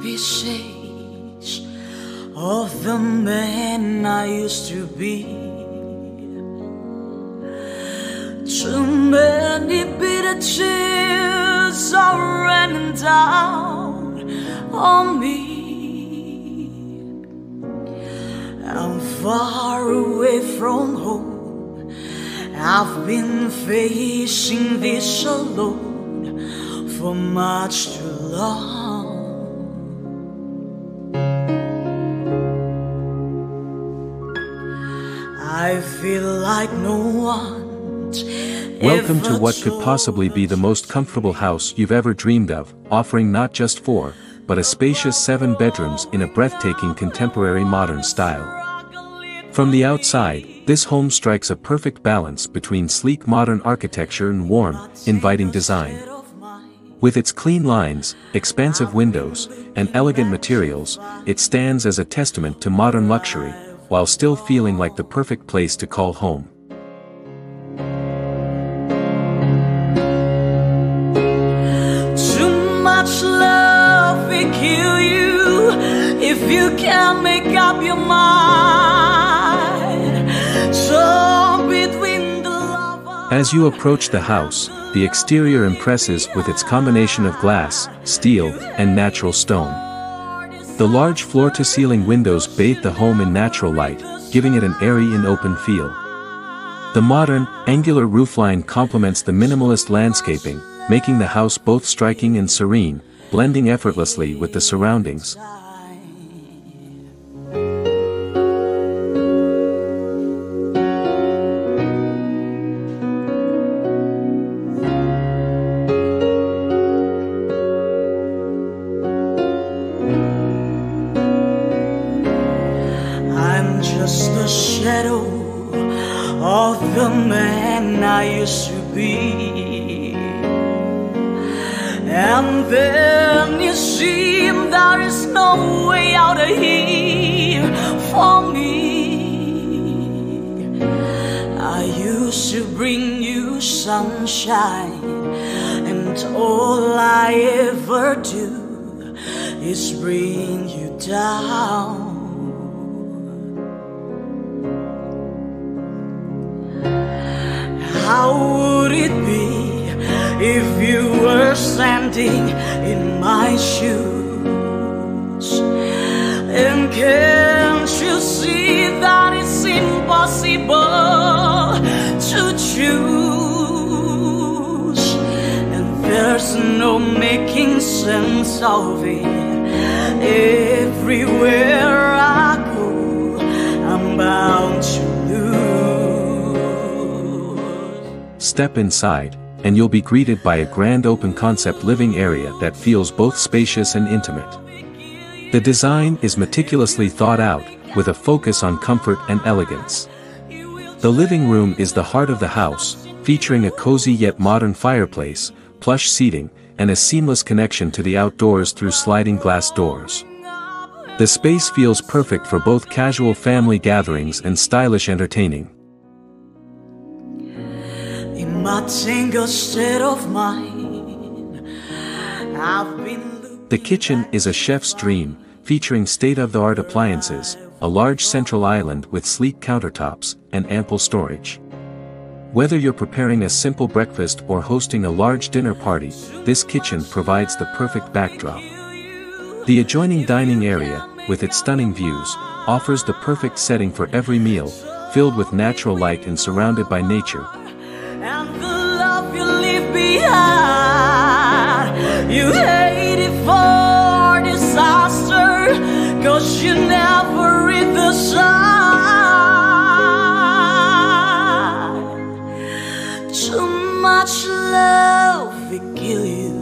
pieces of the man I used to be. Too many bitter tears are running down on me. I'm far away from home. I've been facing this alone for much too long. I feel like no one's Welcome to what could possibly be the most comfortable house you've ever dreamed of, offering not just four, but a spacious seven bedrooms in a breathtaking contemporary modern style. From the outside, this home strikes a perfect balance between sleek modern architecture and warm, inviting design. With its clean lines, expansive windows, and elegant materials, it stands as a testament to modern luxury, while still feeling like the perfect place to call home. Too much love will kill you if you can't make up your mind. So between the lovers. As you approach the house, the exterior impresses with its combination of glass, steel, and natural stone. The large floor-to-ceiling windows bathe the home in natural light, giving it an airy and open feel. The modern, angular roofline complements the minimalist landscaping, making the house both striking and serene, blending effortlessly with the surroundings. Used to be. And then you see there is no way out of here for me. I used to bring you sunshine, and all I ever do is bring you down. How would it be if you were standing in my shoes? And can't you see that it's impossible to choose? And there's no making sense of it. Everywhere Step inside, and you'll be greeted by a grand open concept living area that feels both spacious and intimate. The design is meticulously thought out, with a focus on comfort and elegance. The living room is the heart of the house, featuring a cozy yet modern fireplace, plush seating, and a seamless connection to the outdoors through sliding glass doors. The space feels perfect for both casual family gatherings and stylish entertaining. The kitchen is a chef's dream, featuring state-of-the-art appliances, a large central island with sleek countertops, and ample storage. Whether you're preparing a simple breakfast or hosting a large dinner party, this kitchen provides the perfect backdrop. The adjoining dining area, with its stunning views, offers the perfect setting for every meal, filled with natural light and surrounded by nature, behind. You hate it for disaster, cause you never read the sign. Too much love will kill you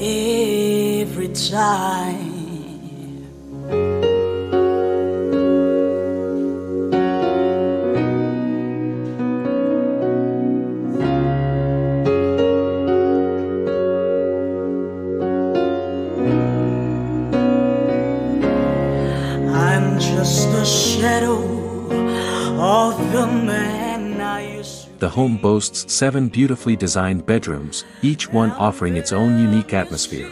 every time. The home boasts seven beautifully designed bedrooms, each one offering its own unique atmosphere.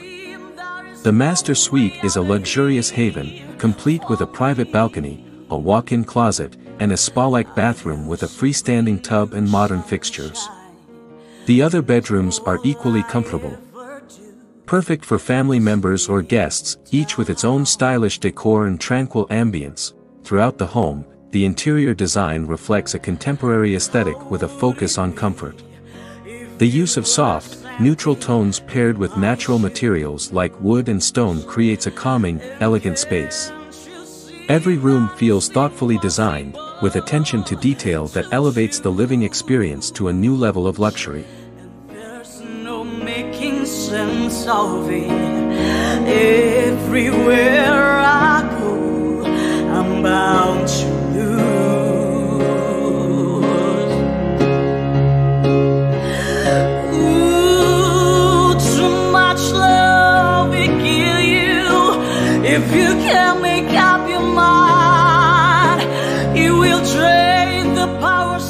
The master suite is a luxurious haven, complete with a private balcony, a walk-in closet, and a spa-like bathroom with a freestanding tub and modern fixtures. The other bedrooms are equally comfortable. Perfect for family members or guests, each with its own stylish decor and tranquil ambience. Throughout the home, the interior design reflects a contemporary aesthetic with a focus on comfort. The use of soft, neutral tones paired with natural materials like wood and stone creates a calming, elegant space. Every room feels thoughtfully designed, with attention to detail that elevates the living experience to a new level of luxury. It. Everywhere I go, I'm bound to lose. Ooh, too much love will kill you if you can't make up your mind. It will drain the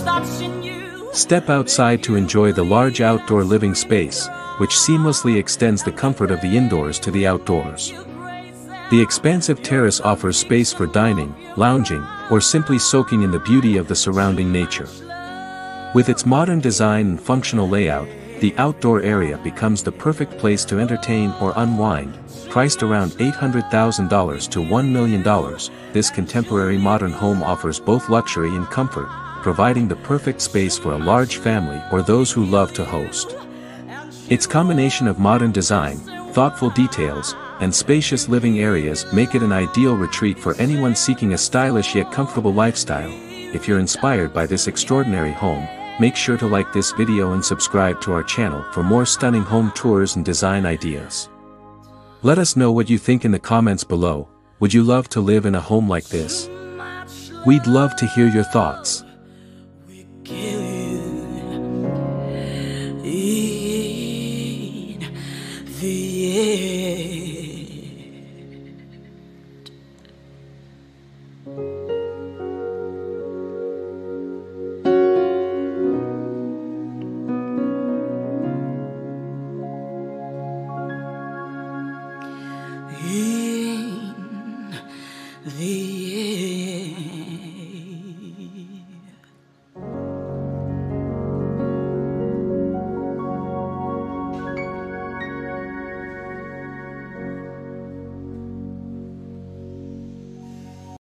that's in you. Step outside to enjoy the large outdoor living space, which seamlessly extends the comfort of the indoors to the outdoors. The expansive terrace offers space for dining, lounging, or simply soaking in the beauty of the surrounding nature. With its modern design and functional layout, the outdoor area becomes the perfect place to entertain or unwind, priced around $800,000 to $1 million, this contemporary modern home offers both luxury and comfort, providing the perfect space for a large family or those who love to host. Its combination of modern design, thoughtful details, and spacious living areas make it an ideal retreat for anyone seeking a stylish yet comfortable lifestyle. If you're inspired by this extraordinary home, make sure to like this video and subscribe to our channel for more stunning home tours and design ideas. Let us know what you think in the comments below, would you love to live in a home like this? We'd love to hear your thoughts.